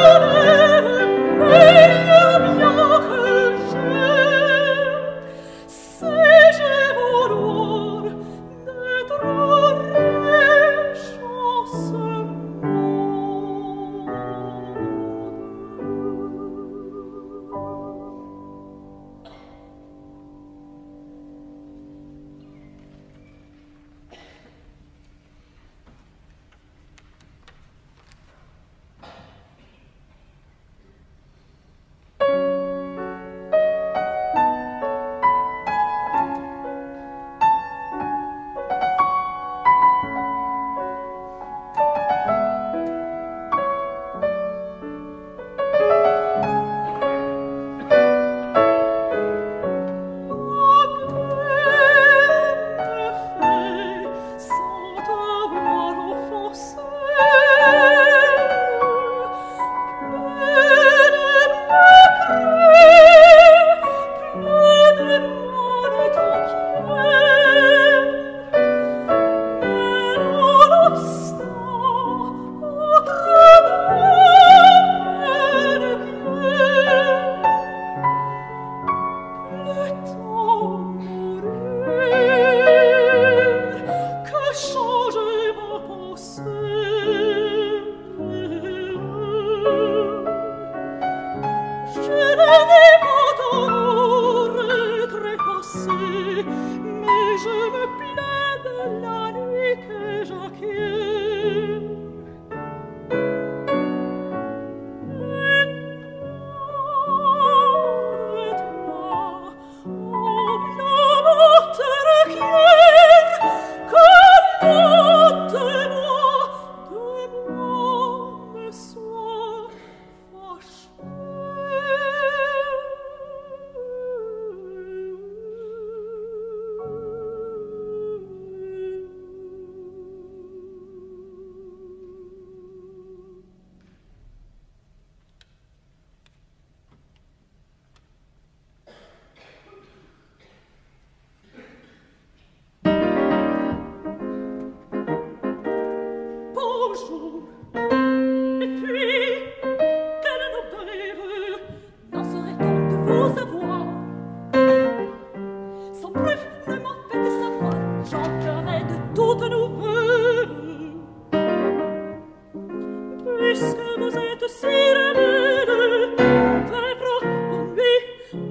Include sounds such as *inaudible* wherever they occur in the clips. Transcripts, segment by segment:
Lord. *laughs*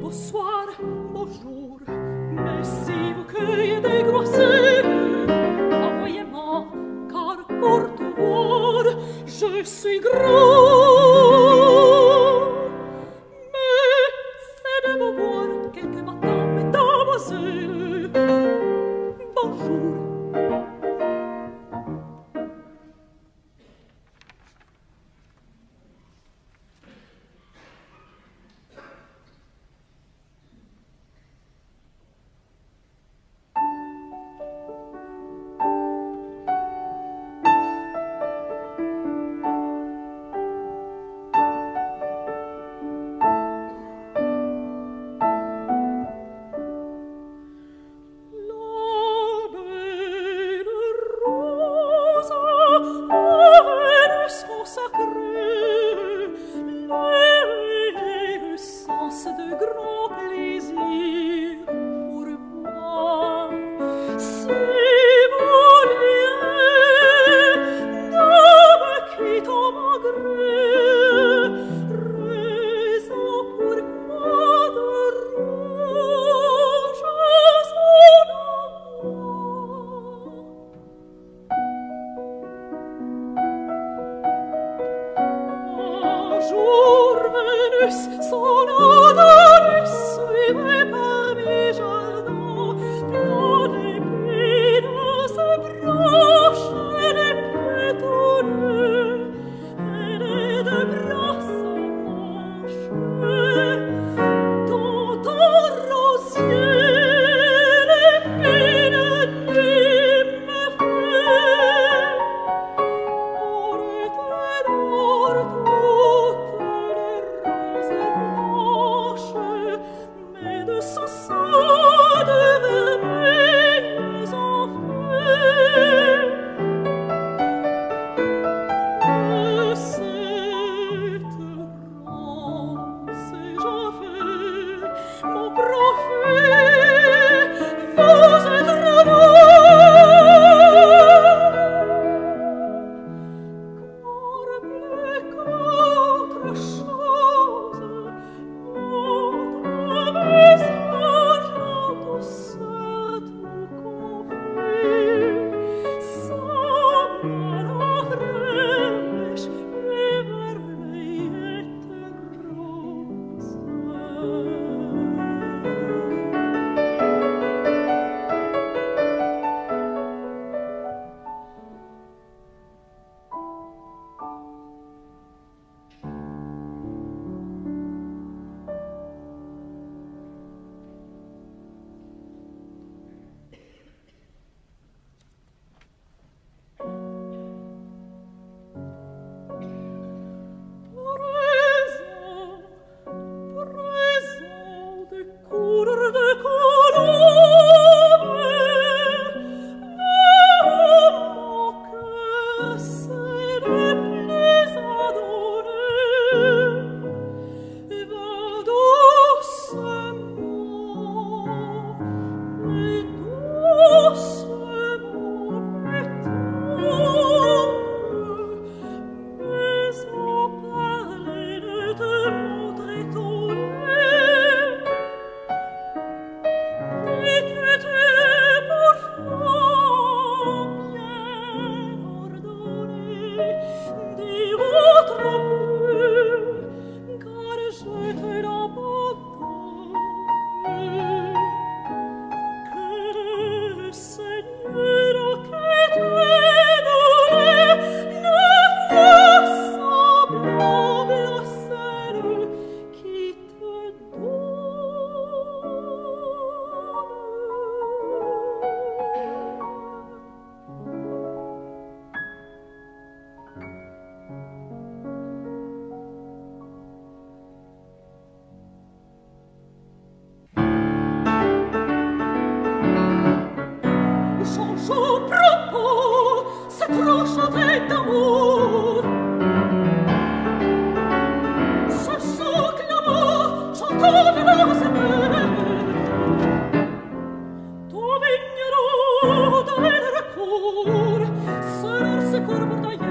bonsoir, bonjour, mes cieux que il est gros, oyé mort, car portugais, je resigro, mais c'est amour que que m'accompagne tout aussi, bonjour amor sanar se corpo